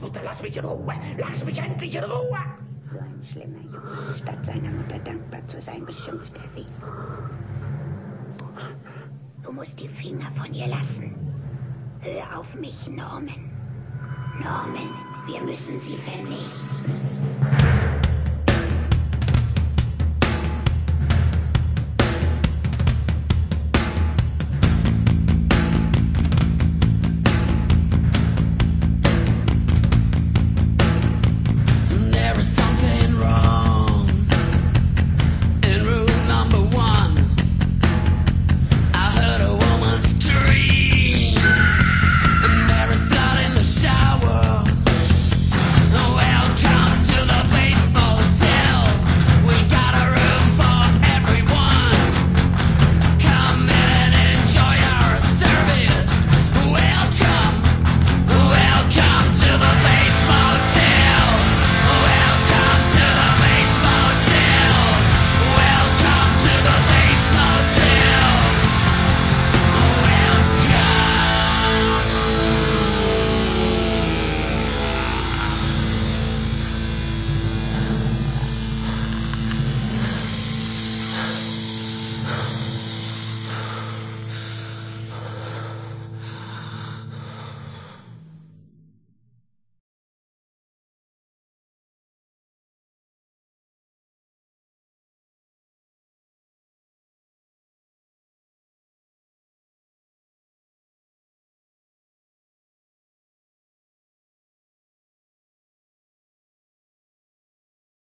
Mutter, lass mich in Ruhe. Lass mich endlich in Ruhe. So ein schlimmer Junge. Statt seiner Mutter dankbar zu sein, beschimpft er sie. Du musst die Finger von ihr lassen. Hör auf mich, Norman. Norman, wir müssen sie vernichten.